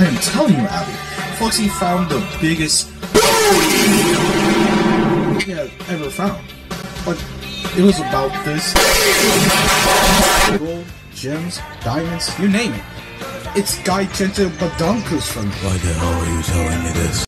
I am telling you, Abby, Foxy found the biggest he had ever found. But it was about this gold, gems, diamonds, you name it. It's Guy Chente Badonkus from Why the hell are you telling me this?